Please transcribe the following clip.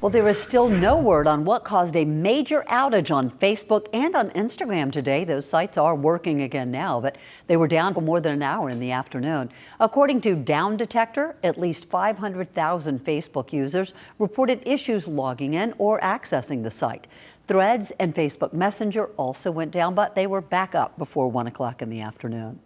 Well, there is still no word on what caused a major outage on Facebook and on Instagram today. Those sites are working again now, but they were down for more than an hour in the afternoon. According to Down Detector, at least 500,000 Facebook users reported issues logging in or accessing the site. Threads and Facebook Messenger also went down, but they were back up before 1 o'clock in the afternoon.